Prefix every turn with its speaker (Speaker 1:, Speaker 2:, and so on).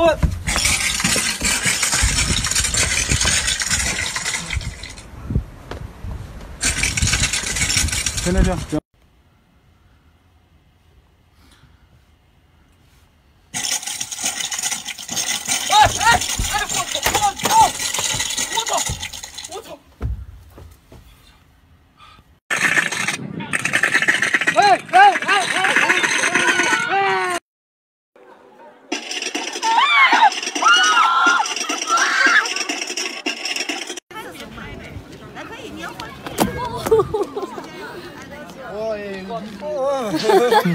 Speaker 1: 我。
Speaker 2: 停停停！
Speaker 3: foto.